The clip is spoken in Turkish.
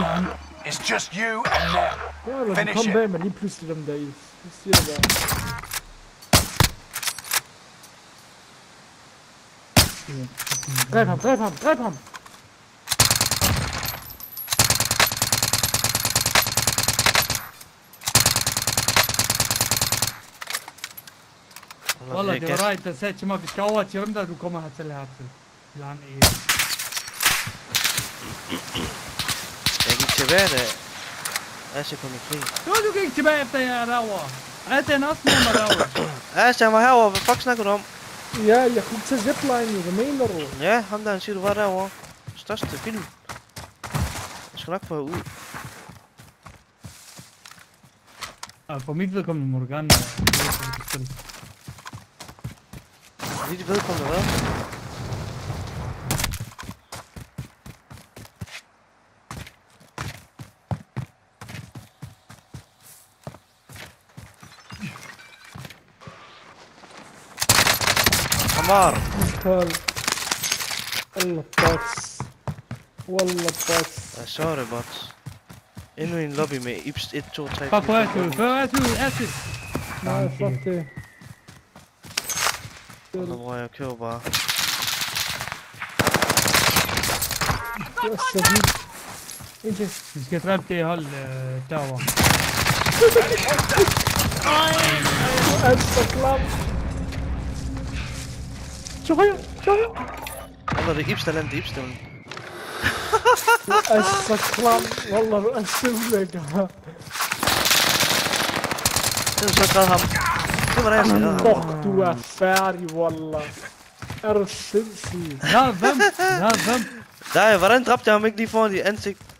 Ja, It's just you and them. eller Finish så kom it. bag mig lige pludselig dem der is. Det siger jeg bare. Dræb ham, dræb ham, dræb ham! Vi skal over til dem der, du kommer hertil hertil. Lan i. Jeg gik tilbage, da Asha kom i krig. Jo, du gik tilbage efter jeg derovre. Er den også med mig derovre? Asha, han var herovre. Hvad fuck snakker du om? Ja, jeg kunne tage zipline. Hvad mener du? Ja, ham der, han siger, du var derovre. Største film. Jeg skal nok få ud. Og for mit vedkommende må du gerne... øh, de vedkommende hvad? حمار تعال والله باتس والله باتس باتس إنو ان لوبي ما يبست ات تو تايب باتو اتو باتو اتو ما صفتي نبغى كوبا أجي إيش قربتي هالتاور آه، Sorry, sorry. Wallah, de diepste die de diepste. Hij Ik zo klam. Wallah, hij is zo leuk. Klam. Ik ben echt een toch toe en ver. Er is sinds. Ja, vent, ja. Daar, trapte hem ik die van die insect?